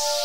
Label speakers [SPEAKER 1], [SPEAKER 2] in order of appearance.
[SPEAKER 1] you